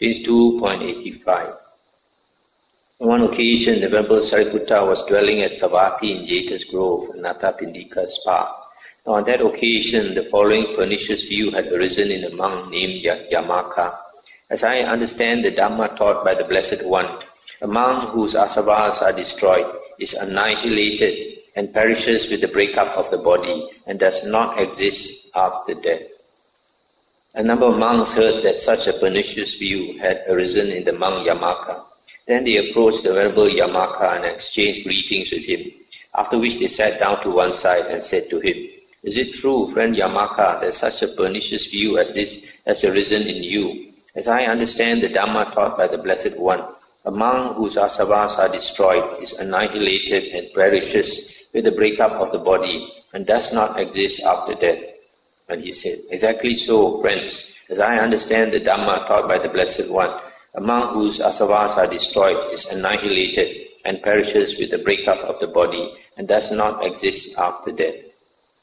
22.85 On one occasion, the Venerable Sariputta was dwelling at Savatthi in Jeta's Grove, Anathapindika's park. On that occasion, the following pernicious view had arisen in a monk named Yamaka. As I understand the Dhamma taught by the Blessed One, a monk whose asavas are destroyed is annihilated and perishes with the breakup of the body and does not exist after death. A number of monks heard that such a pernicious view had arisen in the monk Yamaka. Then they approached the Venerable Yamaka and exchanged greetings with him, after which they sat down to one side and said to him, Is it true, friend Yamaka, that such a pernicious view as this has arisen in you? As I understand the Dhamma taught by the Blessed One, a monk whose asavas are destroyed is annihilated and perishes with the breakup of the body and does not exist after death. And he said, exactly so, friends, as I understand the Dhamma taught by the Blessed One, a monk whose asavas are destroyed is annihilated and perishes with the breakup of the body and does not exist after death.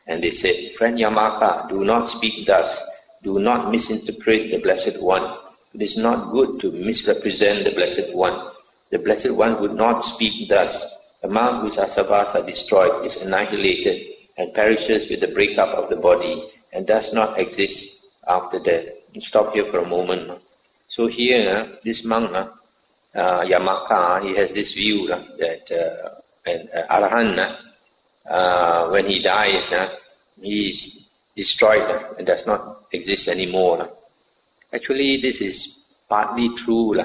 And they said, Friend Yamaka, do not speak thus. Do not misinterpret the Blessed One. It is not good to misrepresent the Blessed One. The Blessed One would not speak thus. A monk whose asavas are destroyed is annihilated and perishes with the breakup of the body and does not exist after death. Stop here for a moment. So here, uh, this monk, uh, Yamaka, he has this view that uh, an uh, Arahant, uh, when he dies, he is destroyed and does not exist anymore. Actually, this is partly true,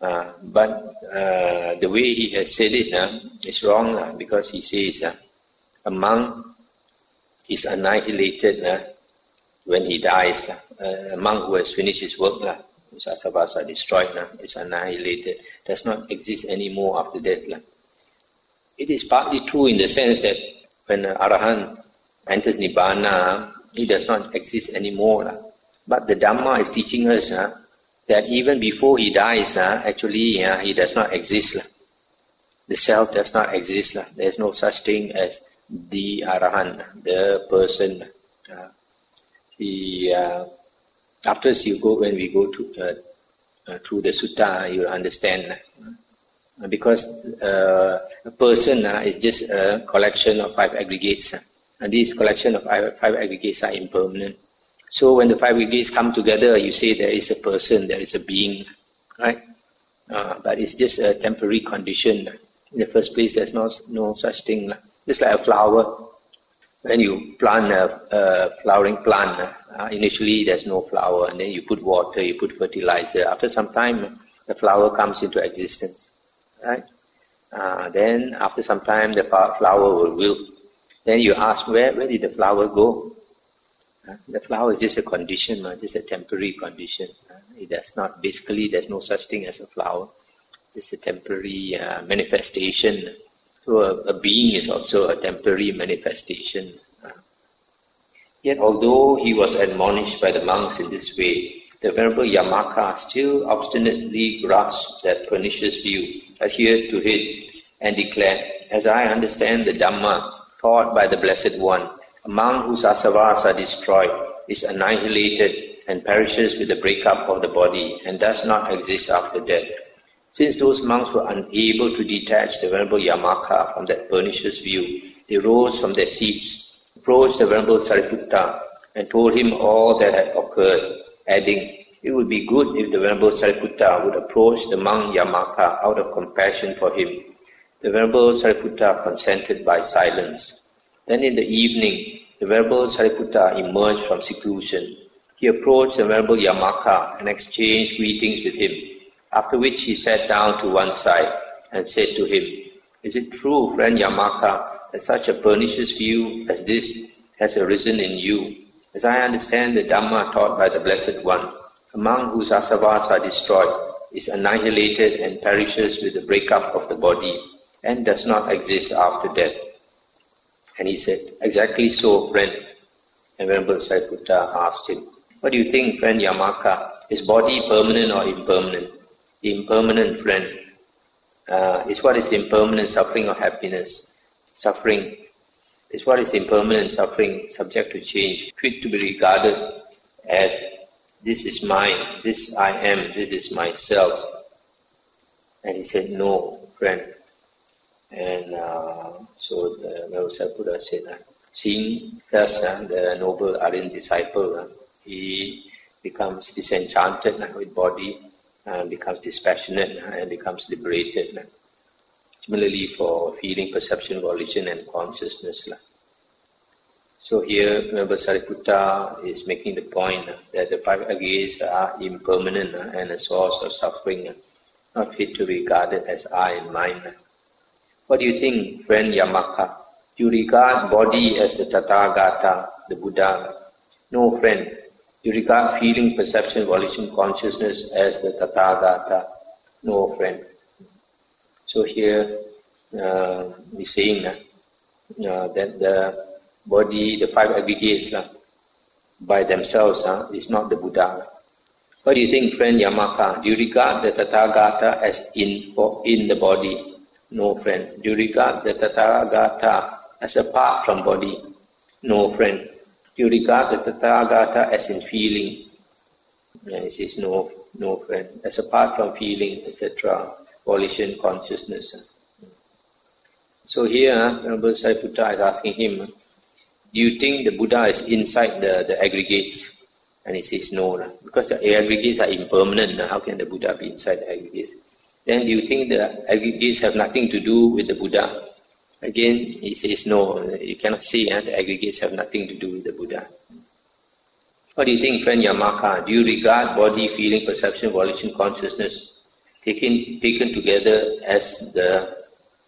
uh, but uh, the way he has said it uh, is wrong because he says a monk is annihilated uh, when he dies. Uh, a monk who has finished his work, uh, his asavas are destroyed, uh, is annihilated, does not exist anymore after death. Uh. It is partly true in the sense that when uh, Arahant enters Nibbana, he does not exist anymore. Uh. But the Dhamma is teaching us uh, that even before he dies, uh, actually he does not exist. The self does not exist. There is no such thing as the Arahant, the person. Uh, the, uh, after you go, when we go to uh, uh, through the sutta, you understand. Uh, because uh, a person is just a collection of five aggregates. And these collection of five, aggregates are impermanent. So when the five aggregates come together, you say there is a person, there is a being, right? But it's just a temporary condition. In the first place, there's no no such thing. Just like a flower. When you plant a, a flowering plant, uh, initially there's no flower, and then you put water, you put fertilizer. After some time, the flower comes into existence, right? Uh, then after some time, the flower will wilt. Then you ask, where where did the flower go? Uh, the flower is just a condition, uh, just a temporary condition. Uh, it does not, basically there's no such thing as a flower. It's a temporary uh, manifestation. So a, a, being is also a temporary manifestation. Yet although he was admonished by the monks in this way, the Venerable Yamaka still obstinately grasped that pernicious view, adhered to it, and declared, as I understand the Dhamma taught by the Blessed One, a monk whose asavas are destroyed is annihilated and perishes with the breakup of the body and does not exist after death. Since those monks were unable to detach the Venerable Yamaka from that pernicious view, they rose from their seats, approached the Venerable Sariputta, and told him all that had occurred, adding, it would be good if the Venerable Sariputta would approach the monk Yamaka out of compassion for him. The Venerable Sariputta consented by silence. Then in the evening, the Venerable Sariputta emerged from seclusion. He approached the Venerable Yamaka and exchanged greetings with him, after which he sat down to one side and said to him, Is it true, friend Yamaka, that such a pernicious view as this has arisen in you? As I understand the Dhamma taught by the Blessed One, among whose asavas are destroyed is annihilated and perishes with the breakup of the body and does not exist after death. And he said, exactly so, friend. And Venerable Sariputta asked him, what do you think, friend Yamaka? Is body permanent or impermanent? Impermanent, friend. Uh, is what is impermanent suffering or happiness? Suffering is what is impermanent suffering subject to change, fit to be regarded as this is mine, this I am, this is myself. And he said, no, friend. And uh, so the Venerable Buddha said, uh, seeing thus uh, the noble Aryan disciple, uh, he becomes disenchanted with body, uh, becomes dispassionate uh, and becomes liberated. Uh. Similarly for feeling, perception, volition and consciousness. So here, remember Sariputta is making the point that the five aggregates are impermanent and a source of suffering, not fit to be regarded as I and mine. What do you think, friend Yamaka? Do you regard body as the Tathagata, the Buddha? No, friend. You regard feeling, perception, volition, consciousness as the Tathagata? No, friend. So here, uh, he's saying uh, that the body, the five aggregates lah, by themselves huh, is not the Buddha. What do you think, friend Yamaka? Do you regard the Tathagata as in, in the body? No, friend. Do you regard the Tathagata as apart from body? No, friend. You regard the Tathagata as in feeling? He says, no, no, friend. As apart from feeling, etc. Volition, consciousness. So here, uh, Venerable Sariputta is asking him, do you think the Buddha is inside the, the aggregates? And he says, no, because the aggregates are impermanent. How can the Buddha be inside the aggregates? Then do you think the aggregates have nothing to do with the Buddha? Again, he says, no, you cannot say eh, the aggregates have nothing to do with the Buddha. What do you think, friend Yamaka? Do you regard body, feeling, perception, volition, consciousness taken, taken together as the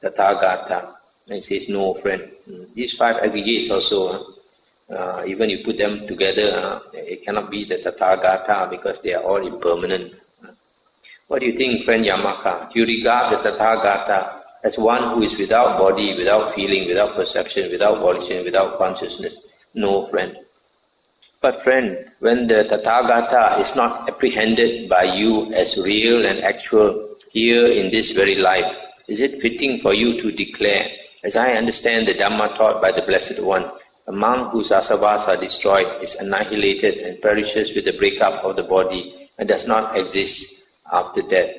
Tathagata? And he says, no, friend. These five aggregates also, uh, even you put them together, uh, it cannot be the Tathagata because they are all impermanent. What do you think, friend Yamaka? Do you regard the Tathagata as one who is without body, without feeling, without perception, without volition, without consciousness? No, friend. But friend, when the Tathagata is not apprehended by you as real and actual here in this very life, is it fitting for you to declare as I understand the Dhamma taught by the Blessed One, a monk whose asavas are destroyed is annihilated and perishes with the breakup of the body and does not exist after death.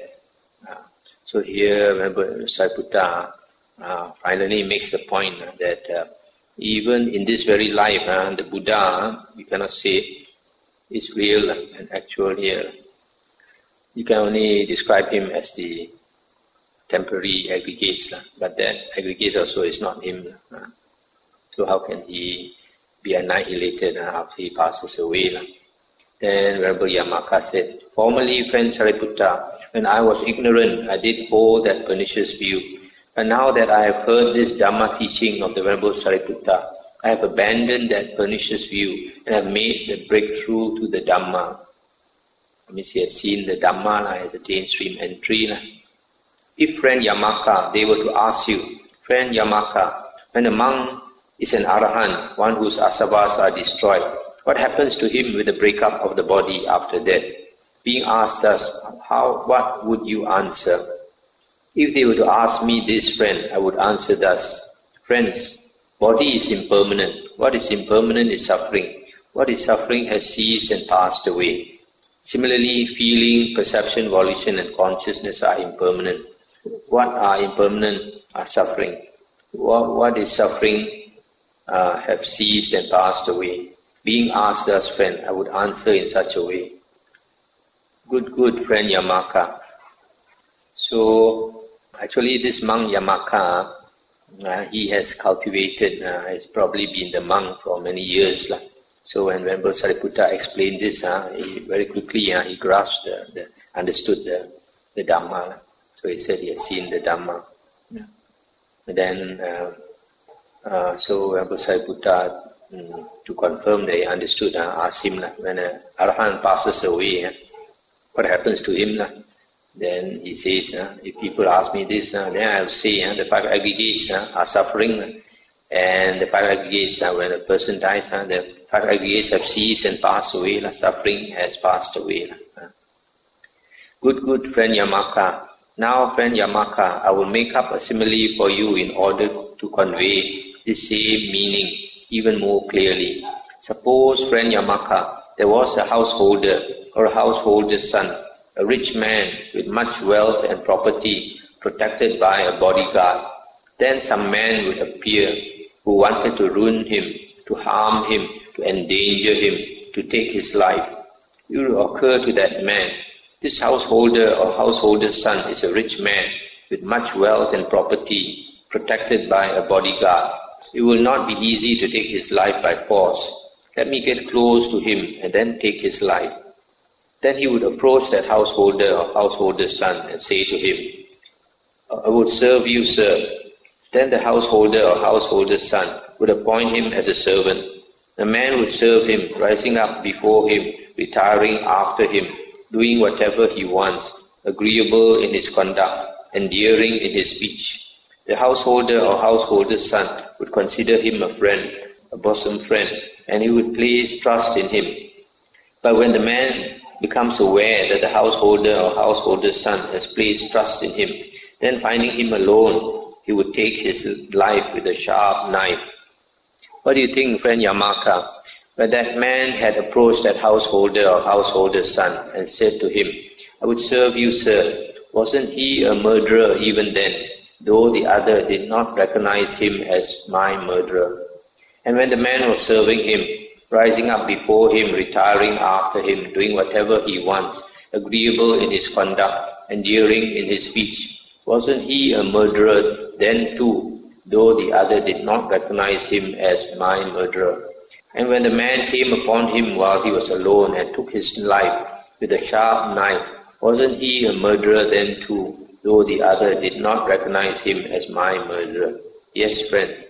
Uh, so here, remember, Sariputta uh, finally makes the point that uh, even in this very life, uh, the Buddha, you cannot say is real and actual here. You can only describe him as the temporary aggregates, lah. but that aggregates also is not him. Uh. So how can he be annihilated uh, after he passes away? Venerable Yamaka said, Formerly, friend Sariputta, when I was ignorant, I did hold that pernicious view. But now that I have heard this Dhamma teaching of the Venerable Sariputta, I have abandoned that pernicious view and have made the breakthrough to the Dhamma. That means he has seen the Dhamma as a mainstream entry. Like. If friend Yamaka, they were to ask you, friend Yamaka, when a monk is an arahant, one whose asavas are destroyed, what happens to him with the breakup of the body after death? Being asked thus, how, what would you answer? If they were to ask me this friend, I would answer thus, friends, body is impermanent. What is impermanent is suffering. What is suffering has ceased and passed away. Similarly, feeling, perception, volition and consciousness are impermanent what are impermanent are suffering. What, what is suffering uh, have ceased and passed away. Being asked as friend, I would answer in such a way. Good, good friend Yamaka. So, actually this monk Yamaka, uh, he has cultivated, uh, has probably been the monk for many years. Lah. So when Venerable Sariputta explained this, uh, he very quickly uh, he grasped, the, the, understood the, the Dhamma. So he said he has seen the Dhamma. Yeah. And then, uh, uh, so Buddha, um, to confirm that he understood, uh, asked him, uh, when an Arahant passes away, uh, what happens to him? Uh? Then he says, uh, if people ask me this, uh, then I will say uh, the five aggregates uh, are suffering. And the five aggregates, uh, when a person dies, uh, the five aggregates have ceased and passed away. Uh, suffering has passed away. Uh. Good, good friend Yamaka. Now, friend Yamaka, I will make up a simile for you in order to convey the same meaning even more clearly. Suppose, friend Yamaka, there was a householder or a householder's son, a rich man with much wealth and property protected by a bodyguard. Then some man would appear who wanted to ruin him, to harm him, to endanger him, to take his life. It will occur to that man, this householder or householder's son is a rich man with much wealth and property protected by a bodyguard. It will not be easy to take his life by force. Let me get close to him and then take his life. Then he would approach that householder or householder's son and say to him, I would serve you, sir. Then the householder or householder's son would appoint him as a servant. The man would serve him, rising up before him, retiring after him, doing whatever he wants, agreeable in his conduct, endearing in his speech. The householder or householder's son would consider him a friend, a bosom friend, and he would place trust in him. But when the man becomes aware that the householder or householder's son has placed trust in him, then finding him alone, he would take his life with a sharp knife. What do you think, friend Yamaka? When that man had approached that householder or householder's son and said to him, I would serve you, sir, wasn't he a murderer even then, though the other did not recognize him as my murderer? And when the man was serving him, rising up before him, retiring after him, doing whatever he wants, agreeable in his conduct, endearing in his speech, wasn't he a murderer then too, though the other did not recognize him as my murderer? And when the man came upon him while he was alone and took his life with a sharp knife, wasn't he a murderer then too, though the other did not recognize him as my murderer? Yes, friend.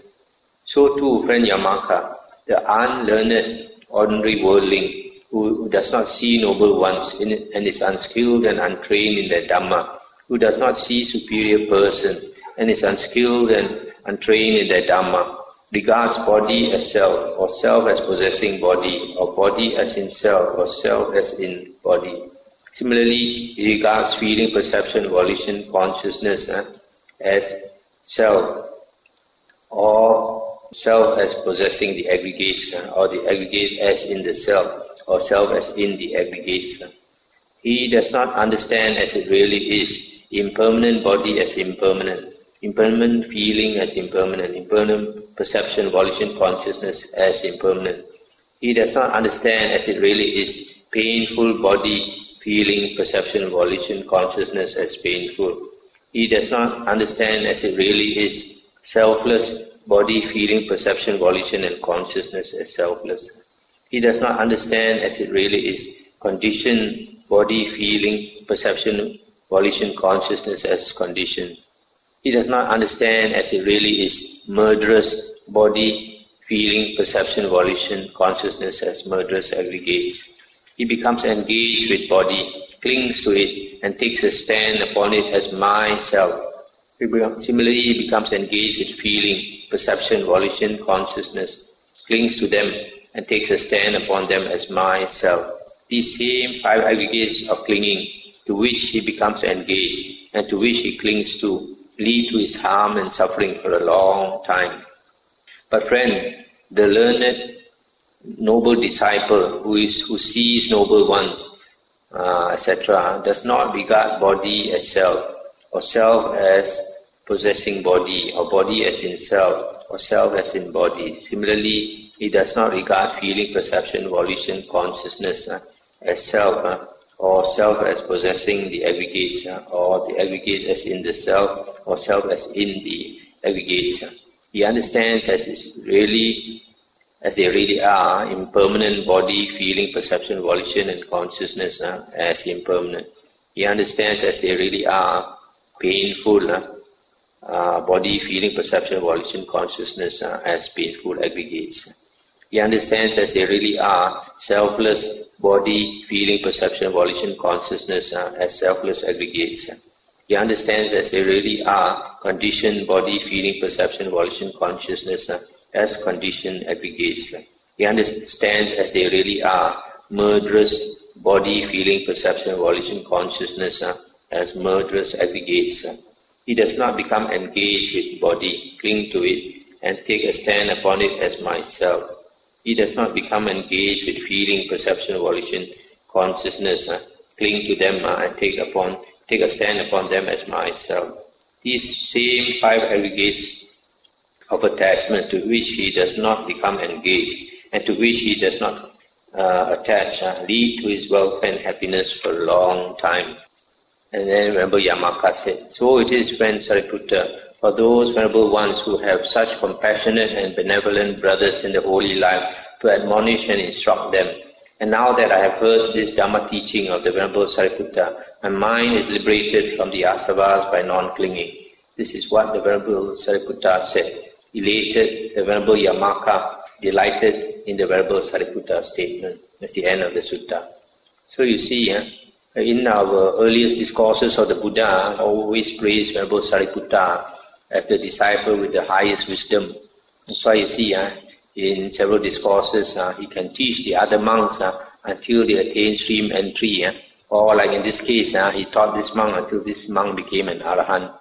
So too, friend Yamaka, the unlearned, ordinary worldling who does not see noble ones and is unskilled and untrained in their Dhamma, who does not see superior persons and is unskilled and untrained in their Dhamma, regards body as self, or self as possessing body, or body as in self, or self as in body. Similarly, he regards feeling, perception, volition, consciousness eh, as self, or self as possessing the aggregates, eh, or the aggregate as in the self, or self as in the aggregates. Eh. He does not understand as it really is, impermanent body as impermanent, impermanent feeling as impermanent, impermanent perception, volition, consciousness as impermanent. He does not understand as it really is painful body, feeling, perception, volition, consciousness as painful. He does not understand as it really is selfless body, feeling, perception, volition and consciousness as selfless. He does not understand as it really is conditioned body, feeling, perception, volition consciousness as condition. He does not understand as it really is murderous body, feeling, perception, volition, consciousness as murderous aggregates. He becomes engaged with body, clings to it, and takes a stand upon it as myself. Similarly, he becomes engaged with feeling, perception, volition, consciousness, clings to them, and takes a stand upon them as myself. These same five aggregates of clinging to which he becomes engaged and to which he clings to lead to his harm and suffering for a long time. But friend, the learned noble disciple who is who sees noble ones, uh, etc., does not regard body as self, or self as possessing body, or body as in self, or self as in body. Similarly, he does not regard feeling, perception, volition, consciousness uh, as self. Uh, or self as possessing the aggregates, or the aggregate as in the self, or self as in the aggregates. He understands as is really, as they really are, impermanent body, feeling, perception, volition, and consciousness uh, as impermanent. He understands as they really are, painful, uh, body, feeling, perception, volition, consciousness uh, as painful aggregates. He understands as they really are, selfless body, feeling, perception, volition, consciousness uh, as selfless aggregates. He understands as they really are, conditioned body, feeling, perception, volition, consciousness uh, as conditioned aggregates. He understands as they really are, murderous body, feeling, perception, volition, consciousness uh, as murderous aggregates. He does not become engaged with body, cling to it, and take a stand upon it as myself. He does not become engaged with feeling, perception, volition, consciousness, uh, cling to them uh, and take upon take a stand upon them as myself. These same five aggregates of attachment to which he does not become engaged and to which he does not uh, attach uh, lead to his wealth and happiness for a long time. And then remember Yamaka said, So it is, friend Sariputta, for those venerable ones who have such compassionate and benevolent brothers in the holy life to admonish and instruct them. And now that I have heard this Dhamma teaching of the Venerable Sariputta, my mind is liberated from the asavas by non-clinging. This is what the Venerable Sariputta said. Elated, the Venerable Yamaka delighted in the Venerable Sariputta statement. That's the end of the sutta. So you see, in our earliest discourses of the Buddha, always praise Venerable Sariputta as the disciple with the highest wisdom. That's why you see, uh, in several discourses, uh, he can teach the other monks uh, until they attain stream entry. Uh, or like in this case, uh, he taught this monk until this monk became an arahant.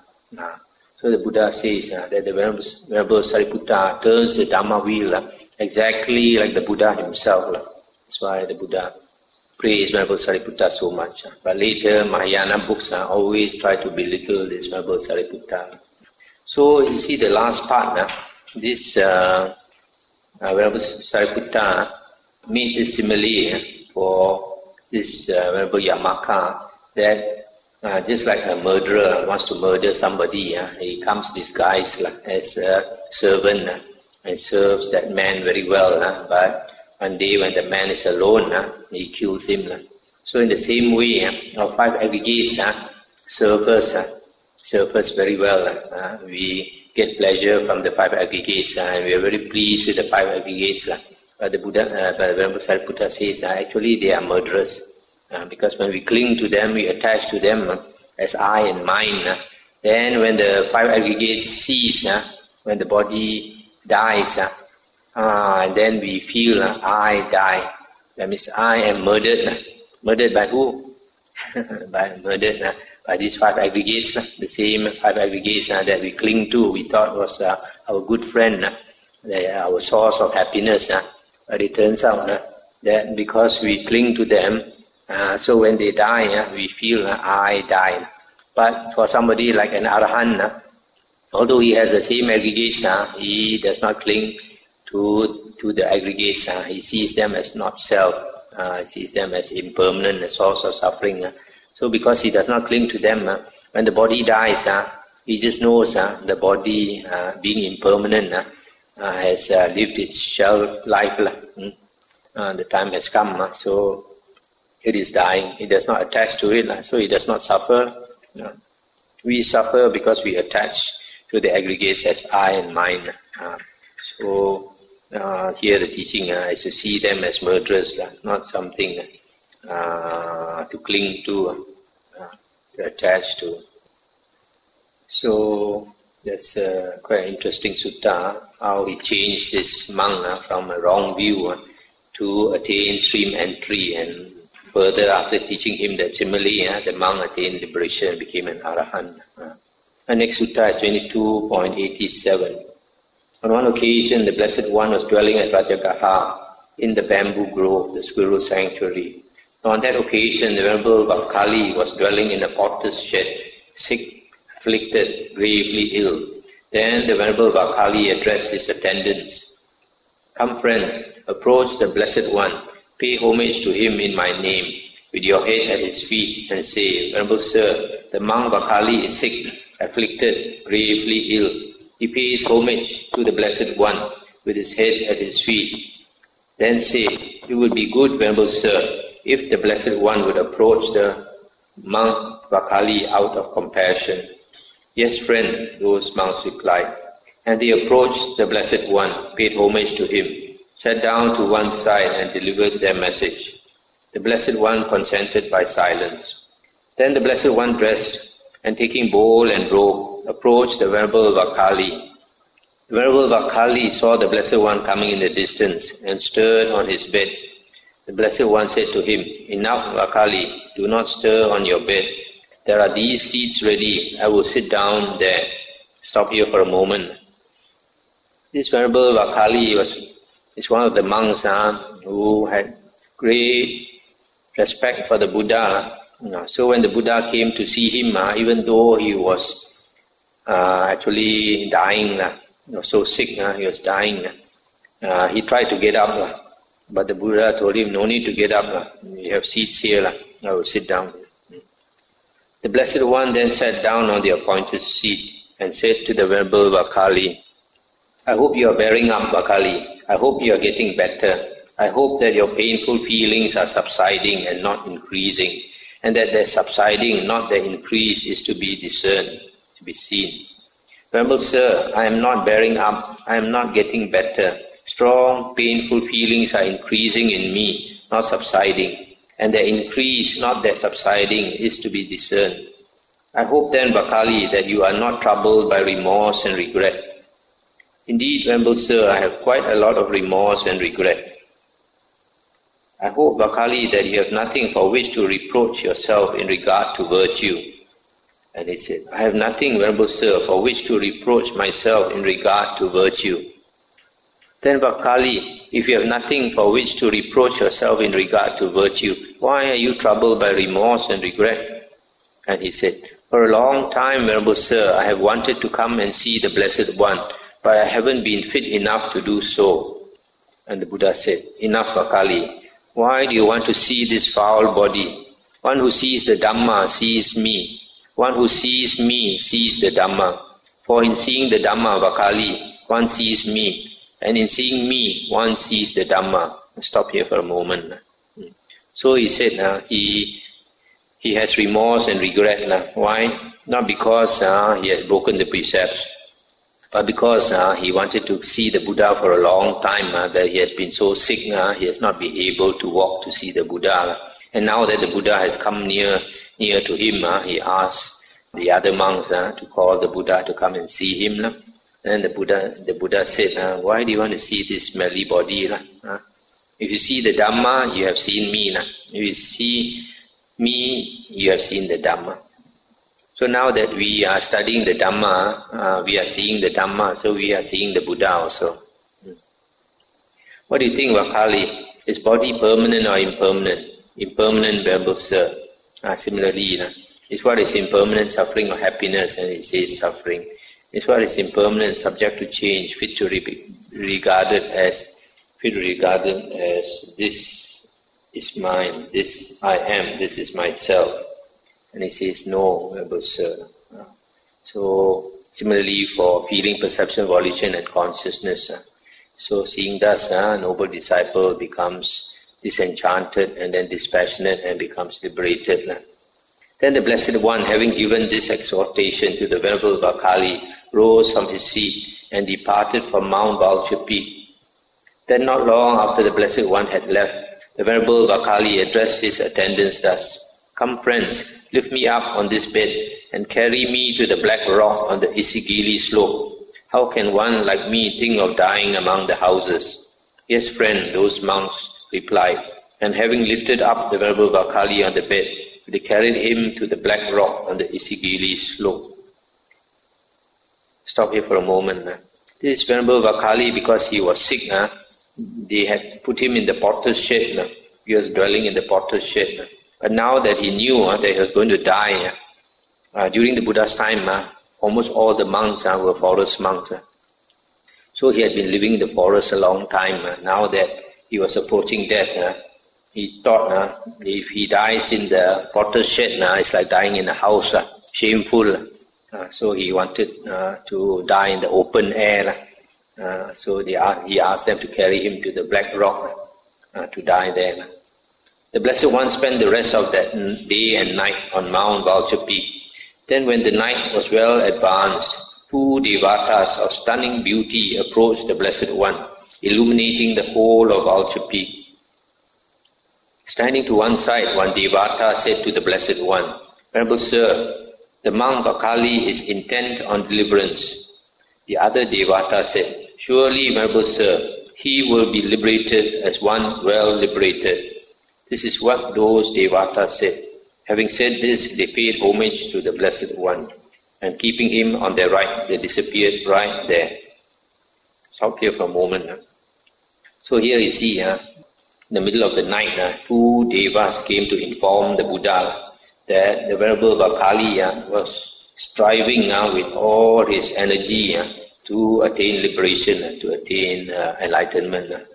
So the Buddha says uh, that the Venerable, Sariputta turns the Dhamma wheel uh, exactly like the Buddha himself. Uh. That's why the Buddha praised Venerable Sariputta so much. Uh. But later, Mahayana books uh, always try to belittle this Venerable Sariputta. So you see the last part, uh, this uh, uh, Venerable Sariputta made this simile for this Venerable Yamaka that uh, just like a murderer wants to murder somebody, uh, he comes disguised like, as a servant uh, and serves that man very well. Uh, but one day when the man is alone, uh, he kills him. Uh. So in the same way, uh, our five aggregates uh, serve us uh, serve us very well. Uh, we get pleasure from the five aggregates uh, and we are very pleased with the five aggregates. Uh, but the Buddha, uh, but Venerable Sariputta says uh, actually they are murderers uh, because when we cling to them, we attach to them uh, as I and mine. Uh, then when the five aggregates cease, uh, when the body dies, uh, and then we feel uh, I die. That means I am murdered. Murdered by who? by murdered. By these five aggregates, the same five aggregates that we cling to, we thought was our good friend, our source of happiness. but it turns out that because we cling to them, so when they die, we feel I died. But for somebody like an arahant, although he has the same aggregates, he does not cling to to the aggregates. he sees them as not self. Uh, sees them as impermanent, a source of suffering. Uh, so because he does not cling to them, uh, when the body dies, uh, he just knows uh, the body uh, being impermanent uh, uh, has uh, lived its shelf life. Mm? Uh, the time has come, uh, so it is dying. It does not attach to it, so it does not suffer. We suffer because we attach to the aggregates as I and mine. Uh, so uh, here the teaching uh, is to see them as murderers, not something to cling to, to attach to. So that's uh, quite interesting sutta, how he changed this monk from a wrong view to attain stream entry and further after teaching him that similarly uh, the monk attained liberation and became an arahant. Uh, the next sutta is 22.87. On one occasion, the Blessed One was dwelling at Rajagaha in the bamboo grove, the squirrel sanctuary. On that occasion, the Venerable Vakali was dwelling in a potter's shed, sick, afflicted, gravely ill. Then the Venerable Vakali addressed his attendants. Come friends, approach the Blessed One, pay homage to him in my name, with your head at his feet, and say, Venerable Sir, the monk Vakali is sick, afflicted, gravely ill. He pays homage to the Blessed One, with his head at his feet. Then say, You would be good, Venerable Sir, if the Blessed One would approach the monk Vakali out of compassion. Yes, friend, those monks replied. And they approached the Blessed One, paid homage to him, sat down to one side and delivered their message. The Blessed One consented by silence. Then the Blessed One dressed and taking bowl and robe, approached the Venerable Vakali. The Venerable Vakali saw the Blessed One coming in the distance and stirred on his bed the Blessed One said to him, Enough, Vakali, do not stir on your bed. There are these seats ready. I will sit down there. Stop here for a moment. This Venerable Vakali was is one of the monks uh, who had great respect for the Buddha. so when the Buddha came to see him, uh, even though he was uh, actually dying, uh, so sick, uh, he was dying, uh, he tried to get up, uh, but the Buddha told him, no need to get up, uh, you have seats here, uh, I will sit down. The Blessed One then sat down on the appointed seat and said to the Venerable Vakali, I hope you are bearing up, Vakali. I hope you are getting better. I hope that your painful feelings are subsiding and not increasing, and that their subsiding, not their increase, is to be discerned, to be seen. Venerable Sir, I am not bearing up. I am not getting better. Strong, painful feelings are increasing in me, not subsiding and their increase, not their subsiding, is to be discerned. I hope then, Vakali, that you are not troubled by remorse and regret. Indeed, Venerable Sir, I have quite a lot of remorse and regret. I hope, Vakali, that you have nothing for which to reproach yourself in regard to virtue. And he said, I have nothing, Venerable Sir, for which to reproach myself in regard to virtue. Then Vakali, if you have nothing for which to reproach yourself in regard to virtue, why are you troubled by remorse and regret? And he said, For a long time, Venerable Sir, I have wanted to come and see the Blessed One, but I haven't been fit enough to do so. And the Buddha said, Enough, Vakali. Why do you want to see this foul body? One who sees the Dhamma sees me. One who sees me sees the Dhamma. For in seeing the Dhamma, Vakali, one sees me, and in seeing me, one sees the Dhamma. Stop here for a moment. So he said uh, he he has remorse and regret. Uh, why? Not because uh, he has broken the precepts, but because uh, he wanted to see the Buddha for a long time. Uh, that he has been so sick, uh, he has not been able to walk to see the Buddha. And now that the Buddha has come near near to him, uh, he asked the other monks uh, to call the Buddha to come and see him. Uh. And the Buddha, the Buddha said, why do you want to see this smelly body? If you see the Dhamma, you have seen me. If you see me, you have seen the Dhamma. So now that we are studying the Dhamma, uh, we are seeing the Dhamma, so we are seeing the Buddha also. What do you think, Vakali? Is body permanent or impermanent? Impermanent, Sir. Uh, similarly, uh, is what is impermanent suffering or happiness, and it says suffering. This what is impermanent, subject to change, fit to be regarded as fit to regarded as this is mine, this I am, this is myself. And he says, no, Venerable Sir. Uh, so similarly for feeling, perception, volition and consciousness. Uh, so seeing thus, a noble disciple becomes disenchanted and then dispassionate and becomes liberated. Then the Blessed One, having given this exhortation to the Venerable Vakali, rose from his seat and departed from Mount Vulture Peak. Then not long after the Blessed One had left, the Venerable Vakali addressed his attendants thus, Come friends, lift me up on this bed and carry me to the black rock on the Isigili slope. How can one like me think of dying among the houses? Yes, friend, those monks replied, and having lifted up the Venerable Vakali on the bed, they carried him to the black rock on the Isigili slope. Stop here for a moment. This Venerable Vakali, because he was sick, uh, they had put him in the potter's shed. Uh. He was dwelling in the potter's shed. But now that he knew uh, that he was going to die, uh, uh during the Buddha's time, uh, almost all the monks uh, were forest monks. Uh. So he had been living in the forest a long time. Uh. Now that he was approaching death, he thought if he dies in the potter's shed, it's like dying in a house, shameful. So he wanted to die in the open air. So they, he asked them to carry him to the black rock to die there. The Blessed One spent the rest of that day and night on Mount Vulture Peak. Then when the night was well advanced, two devatas of stunning beauty approached the Blessed One, illuminating the whole of Vulture Peak. Standing to one side, one devata said to the Blessed One, Venerable Sir, the monk Vakali is intent on deliverance. The other Devata said, Surely, Venerable Sir, he will be liberated as one well liberated. This is what those Devatas said. Having said this, they paid homage to the Blessed One, and keeping him on their right, they disappeared right there. Stop here for a moment. So So here you see, uh, in the middle of the night, uh, two devas came to inform the Buddha that the Venerable Vakali uh, was striving uh, with all his energy to attain liberation, to attain uh, enlightenment,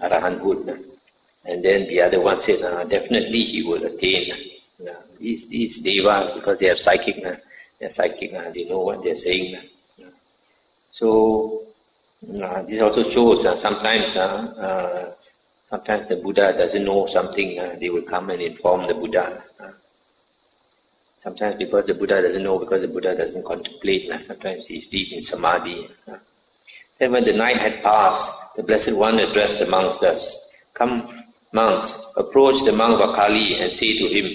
arahanthood. And then the other one said, uh, definitely he will attain. Uh, these, these devas, because they have psychic, uh, they're psychic, uh, they know what they're saying. Uh. So, uh, this also shows uh, sometimes uh, sometimes the Buddha doesn't know something, they will come and inform the Buddha. Sometimes because the Buddha doesn't know, because the Buddha doesn't contemplate, sometimes he's deep in samadhi. Then when the night had passed, the Blessed One addressed the monks thus, Come, monks, approach the monk Vakali and say to him,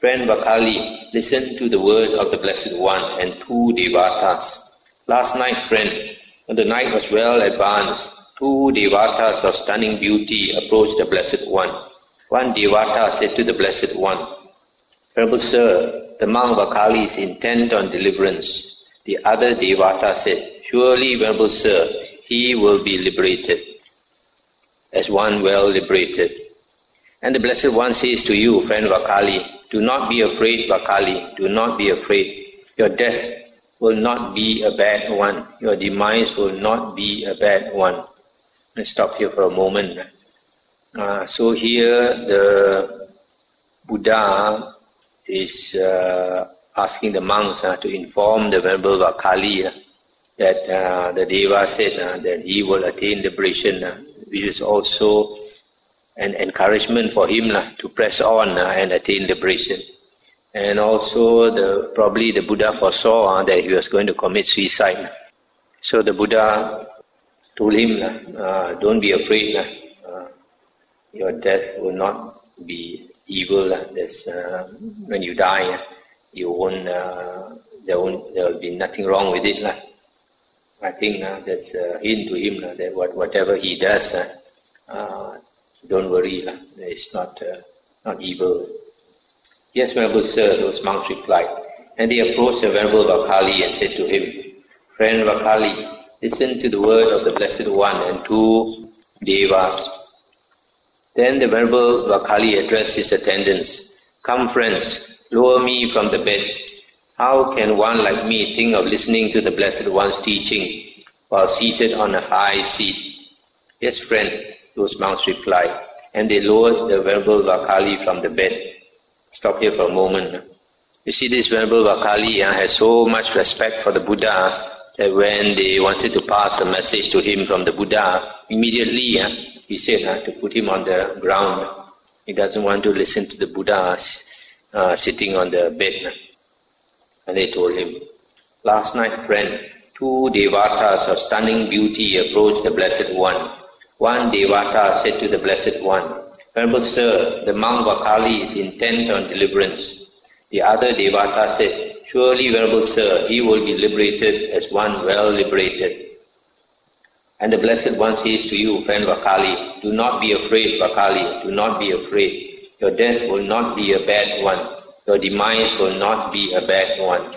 Friend Vakali, listen to the word of the Blessed One and two Devatas. Last night, friend, when the night was well advanced, two Devatas of stunning beauty approached the Blessed One. One Devata said to the Blessed One, Venerable Sir, the monk Vakali is intent on deliverance. The other Devata said, Surely, Venerable Sir, he will be liberated, as one well liberated. And the Blessed One says to you, friend Vakali, do not be afraid, Vakali, do not be afraid. Your death will not be a bad one. Your demise will not be a bad one. Let's stop here for a moment. Uh, so here the Buddha is uh, asking the monks uh, to inform the Venerable Vakali uh, that uh, the Deva said uh, that he will attain liberation, which is also an encouragement for him uh, to press on uh, and attain liberation. And also, the, probably the Buddha foresaw uh, that he was going to commit suicide. So the Buddha told him, uh, don't be afraid, uh, your death will not be evil. Uh, when you die, you won't, there, won't, there will be nothing wrong with it. I think that's a hint to him that whatever he does, don't worry, it's not, uh, not evil. Yes, Venerable Sir, those monks replied. And they approached the Venerable Vakali and said to him, Friend Vakali, listen to the word of the Blessed One and two Devas. Then the Venerable Vakali addressed his attendants, Come friends, lower me from the bed. How can one like me think of listening to the Blessed One's teaching while seated on a high seat? Yes, friend, those monks replied, and they lowered the Venerable Vakali from the bed. Stop here for a moment. You see, this Venerable Vakali uh, has so much respect for the Buddha that when they wanted to pass a message to him from the Buddha, immediately uh, he said uh, to put him on the ground. He doesn't want to listen to the Buddha uh, sitting on the bed. And they told him, Last night, friend, two devatas of stunning beauty approached the Blessed One. One Devata said to the Blessed One, Venerable Sir, the monk Vakali is intent on deliverance. The other Devata said, Surely, Venerable Sir, he will be liberated as one well liberated. And the Blessed One says to you, friend Vakali, do not be afraid, Vakali, do not be afraid. Your death will not be a bad one. Your demise will not be a bad one.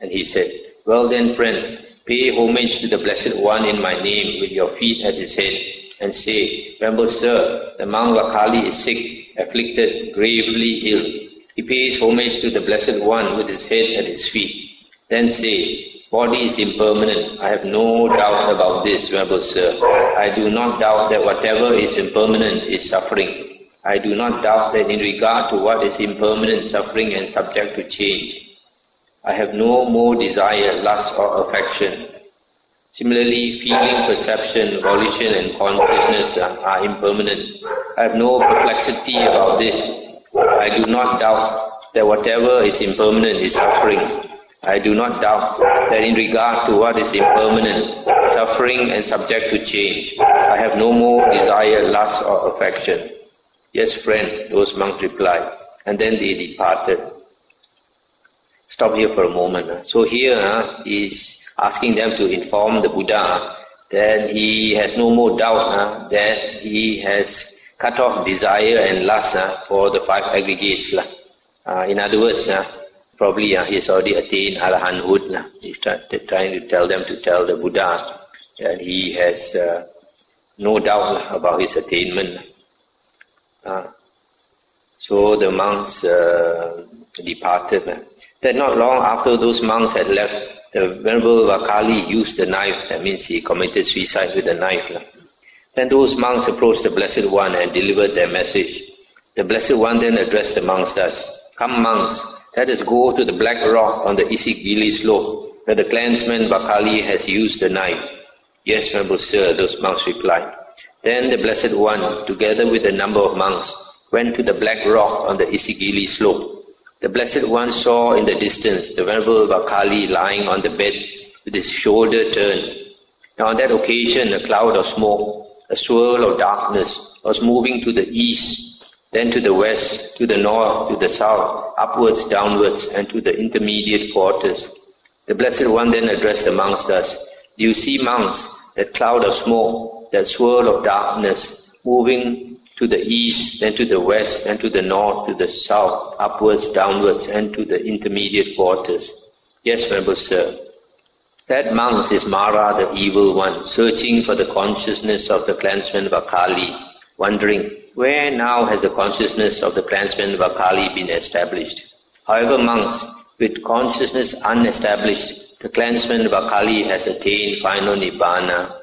And he said, Well then, friends, pay homage to the Blessed One in my name with your feet at his head and say, Venerable Sir, the monk Vakali is sick, afflicted, gravely ill. He pays homage to the Blessed One with his head at his feet. Then say, Body is impermanent. I have no doubt about this, Venerable Sir. I do not doubt that whatever is impermanent is suffering. I do not doubt that in regard to what is impermanent, suffering, and subject to change, I have no more desire, lust, or affection. Similarly, feeling, perception, volition and consciousness are impermanent. I have no perplexity about this. I do not doubt that whatever is impermanent is suffering. I do not doubt that in regard to what is impermanent, suffering and subject to change, I have no more desire, lust or affection. Yes, friend, those monks replied, and then they departed. Stop here for a moment. So here uh, is asking them to inform the Buddha that he has no more doubt uh, that he has cut off desire and lust uh, for the five aggregates. Uh, in other words, uh, probably uh, he has already attained arahanthood. Uh, he's try, trying to tell them to tell the Buddha that he has uh, no doubt about his attainment. Uh, so the monks uh, departed. Then not long after those monks had left, the Venerable Vakali used the knife. That means he committed suicide with a knife. Then those monks approached the Blessed One and delivered their message. The Blessed One then addressed the monks thus, Come monks, let us go to the black rock on the Isigili slope where the clansman Vakali has used the knife. Yes, Venerable Sir, those monks replied. Then the Blessed One, together with a number of monks, went to the black rock on the Isigili slope. The Blessed One saw in the distance the Venerable Vakali lying on the bed with his shoulder turned. Now on that occasion a cloud of smoke, a swirl of darkness, was moving to the east, then to the west, to the north, to the south, upwards, downwards, and to the intermediate quarters. The Blessed One then addressed the monks thus, Do you see monks, that cloud of smoke, that swirl of darkness moving to the east, then to the west, then to the north, to the south, upwards, downwards, and to the intermediate quarters. Yes, Venerable Sir. That monk is Mara, the evil one, searching for the consciousness of the clansman Vakali, wondering, where now has the consciousness of the clansman Vakali been established? However, monks, with consciousness unestablished, the clansman Vakali has attained final Nibbana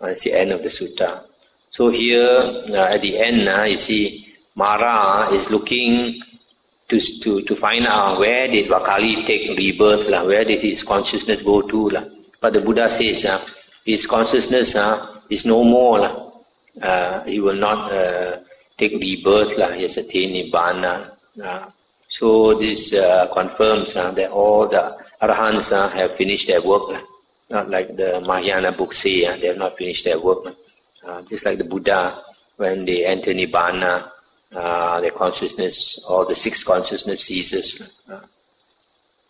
that's the end of the sutta. So here, uh, at the end, uh, you see, Mara is looking to, to, to find out where did Vakali take rebirth, la, where did his consciousness go to. La. But the Buddha says, uh, his consciousness uh, is no more. La. Uh, he will not uh, take rebirth, la. he has attained Nibbana. Uh, so this uh, confirms uh, that all the Arahants uh, have finished their work. La. Not like the Mahayana books say, uh, they have not finished their work. Uh, just like the Buddha, when they enter Nibbana, uh, their consciousness, all the six consciousness ceases. Uh.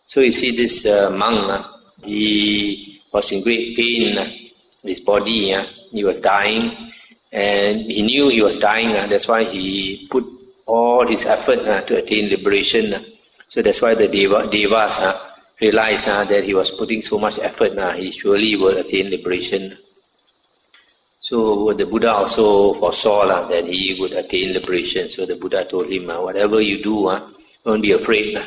So you see this uh, monk, uh, he was in great pain, his body, he was dying, and he knew he was dying, that's why he put all his effort to attain liberation. So that's why the deva, devas, realized that he was putting so much effort, he surely will attain liberation. So the Buddha also foresaw uh, that he would attain liberation. So the Buddha told him, uh, whatever you do, uh, don't be afraid.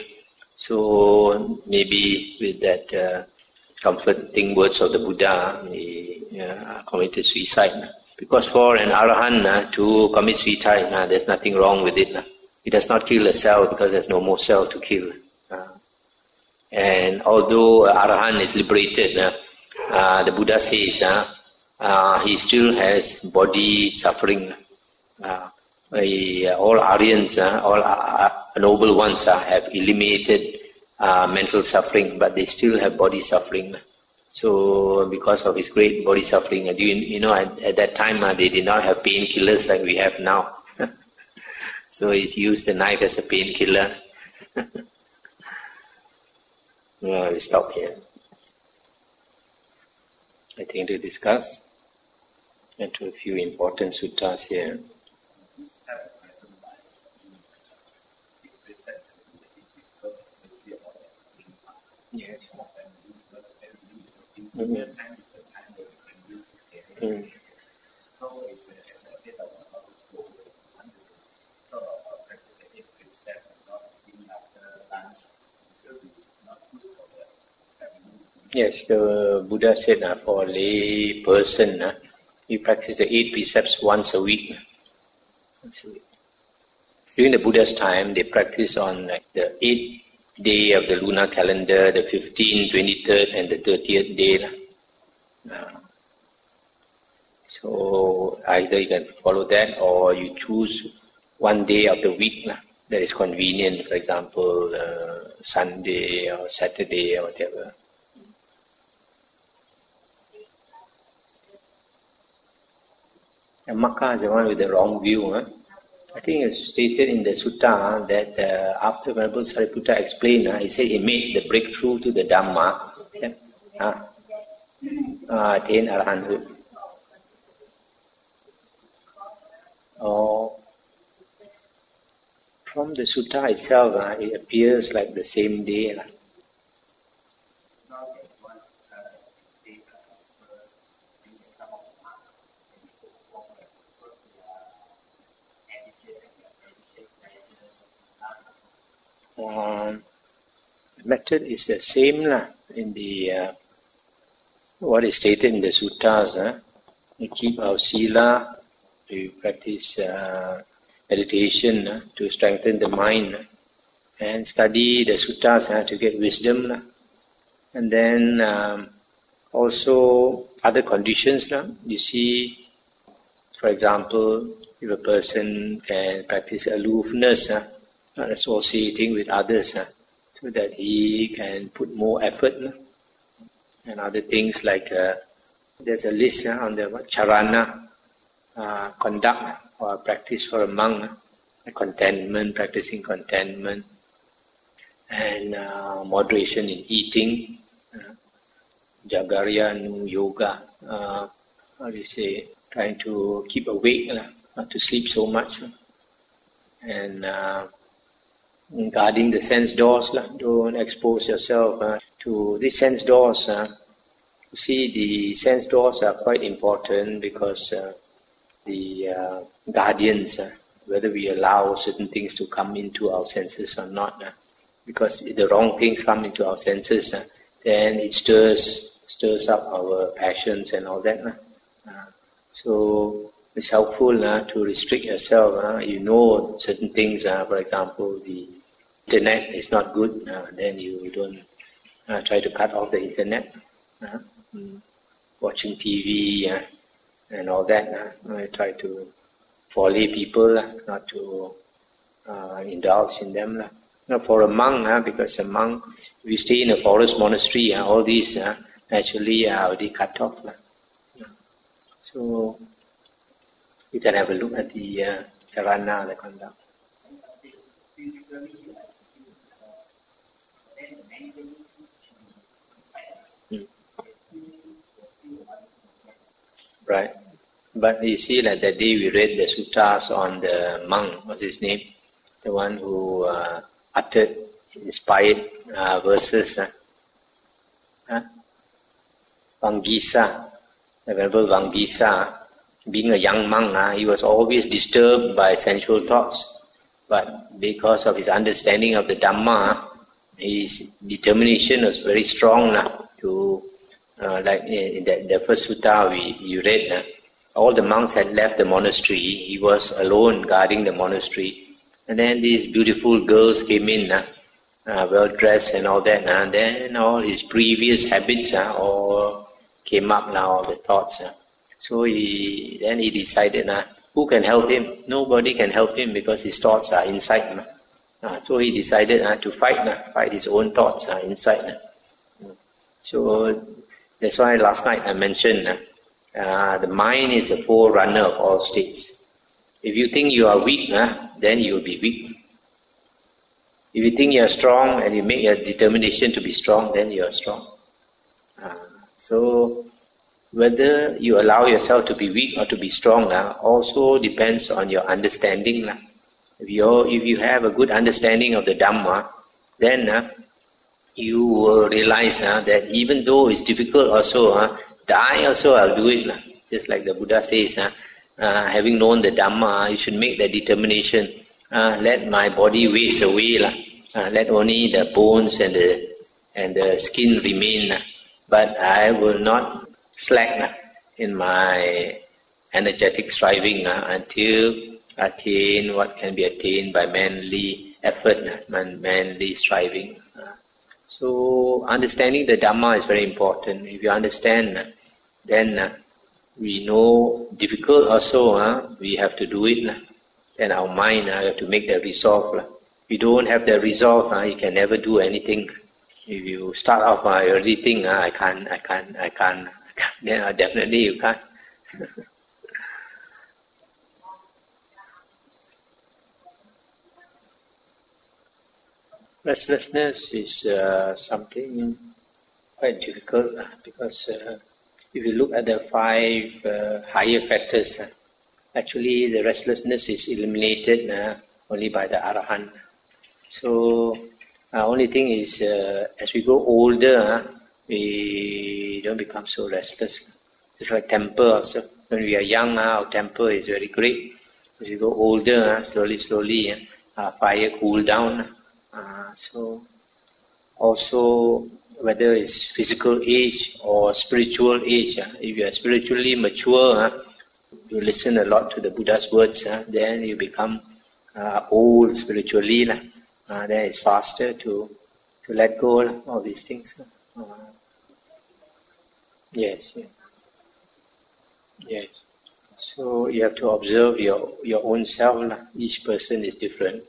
So maybe with that uh, comforting words of the Buddha, he uh, committed suicide. Because for an arahant uh, to commit suicide, there's nothing wrong with it. It does not kill a cell because there's no more cell to kill. And although Arahant is liberated, the Buddha says uh, uh, he still has body suffering. Uh, all Aryans, uh, all noble ones have eliminated mental suffering, but they still have body suffering. So because of his great body suffering, you, you know, at, at that time they did not have painkillers like we have now. so he's used the knife as a painkiller. Uh, we stop here. I think to discuss and to a few important suttas here. Yes. Yes, the Buddha said uh, for lay person, uh, you practice the eight precepts once a week. Once a week. During the Buddha's time, they practice on like the eighth day of the lunar calendar, the 15th, 23rd, and the 30th day. Uh, so either you can follow that or you choose one day of the week that is convenient, for example, uh, Sunday or Saturday or whatever. Yamaka is the one with the wrong view. Huh? I think it's stated in the sutta that uh, after Venerable Sariputta explained, uh, he said he made the breakthrough to the Dhamma, yeah? uh, uh, attain arahanthood. Oh, from the sutta itself, uh, it appears like the same day. Uh, Um, method is the same lah in the uh, what is stated in the suttas. Huh? We keep our sila, we practice uh, meditation uh, to strengthen the mind, and study the suttas uh, to get wisdom. And then um, also other conditions. You see, for example, if a person can practice aloofness, not associating with others, that he can put more effort. Uh, and other things like uh, there's a list uh, on the charana uh, conduct or practice for a monk, uh, contentment, practicing contentment, and uh, moderation in eating, uh, jagarya yoga, uh, how do you say, trying to keep awake, not to sleep so much, and guarding the sense doors, uh, don't expose yourself uh, to these sense doors. Uh, you see, the sense doors are quite important because uh, the uh, guardians, whether we allow certain things to come into our senses or not, because if the wrong things come into our senses, then it stirs stirs up our passions and all that. So it's helpful uh, to restrict yourself. Uh, you know certain things, uh, for example, the internet is not good, uh, then you don't uh, try to cut off the internet. Uh, mm, watching TV uh, and all that, uh, I try to for lay people, uh, not to uh, indulge in them. Uh. Now, for a monk, uh, because a monk, if you stay in a forest monastery, uh, all these uh, actually are already cut off. Uh. So, you can have a look at the uh, charana, the conduct. Hmm. Right. But you see, like that day we read the suttas on the monk, what's his name? The one who uh, uttered inspired uh, verses. Uh, huh? Vangisa, the Venerable Vangisa, being a young monk, uh, he was always disturbed by sensual thoughts. But because of his understanding of the Dhamma, his determination was very strong uh, to, uh, like in the, the first sutta we you read, uh, all the monks had left the monastery. He was alone guarding the monastery. And then these beautiful girls came in, uh, well dressed and all that. And then all his previous habits uh, all came up now, the thoughts. Uh. So he then he decided, uh, who can help him? Nobody can help him because his thoughts are inside. Uh. Uh, so he decided uh, to fight, uh, fight his own thoughts uh, inside. So that's why last night I mentioned uh, the mind is the forerunner of all states. If you think you are weak, uh, then you will be weak. If you think you are strong and you make a determination to be strong, then you are strong. Uh, so whether you allow yourself to be weak or to be strong uh, also depends on your understanding. Uh. If, you if you have a good understanding of the Dhamma, then uh, you will realize uh, that even though it's difficult also, uh, also I'll do it. Uh. Just like the Buddha says, uh, uh, having known the Dhamma, you should make that determination. Uh, let my body waste away. Uh, let only the bones and the, and the skin remain. But I will not slack in my energetic striving uh, until attain what can be attained by manly effort, uh, manly striving. Uh, so understanding the Dhamma is very important. If you understand, then we know difficult also, we have to do it. Then our mind have to make the resolve. If you don't have the resolve, you can never do anything. If you start off, you already think, I can't, I can't, I can't, Uh, definitely you can't. Restlessness is uh, something quite difficult uh, because uh, if you look at the five uh, higher fetters, uh, actually the restlessness is eliminated uh, only by the arahant. So only thing is, as we grow older, we don't become so restless. Just like temper also. When we are young, uh, our temper is very great. As we go older, uh, slowly, slowly, uh, uh, fire cool down. So also whether it's physical age or spiritual age. If you are spiritually mature, you listen a lot to the Buddha's words, then you become old spiritually. Then it's faster to to let go of these things. Uh, yes, yes, yes. So you have to observe your your own self. Each person is different.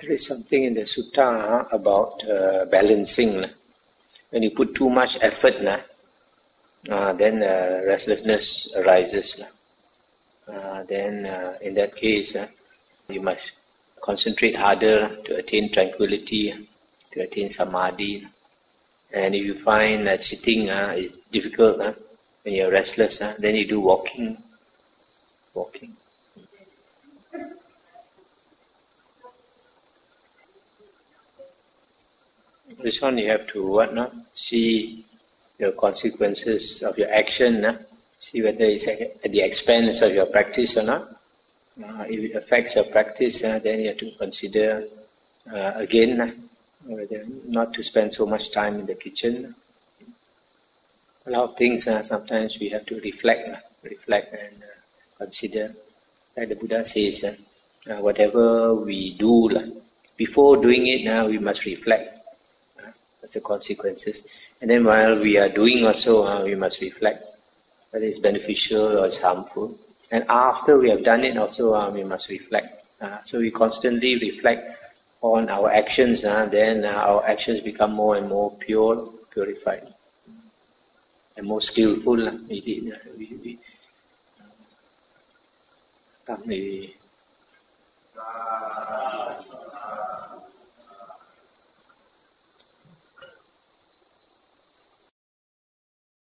There is something in the sutta about uh, balancing. When you put too much effort, uh, then uh, restlessness arises. Uh, then uh, in that case, uh, you must concentrate harder to attain tranquility, to attain samadhi. And if you find that sitting is difficult, when you're restless, then you do walking. Walking. This one you have to what no? see the consequences of your action? See whether it's at the expense of your practice or not. Uh, if it affects your practice, uh, then you have to consider uh, again whether not to spend so much time in the kitchen. A lot of things uh, sometimes we have to reflect, reflect and uh, consider. Like the Buddha says, uh, whatever we do, before doing it, now we must reflect as the consequences. And then while we are doing also, uh, we must reflect whether it's beneficial or it's harmful. And after we have done it also, uh, we must reflect. Uh, so we constantly reflect on our actions, uh, then uh, our actions become more and more pure, purified, and more skillful. Uh, we, we, we, uh,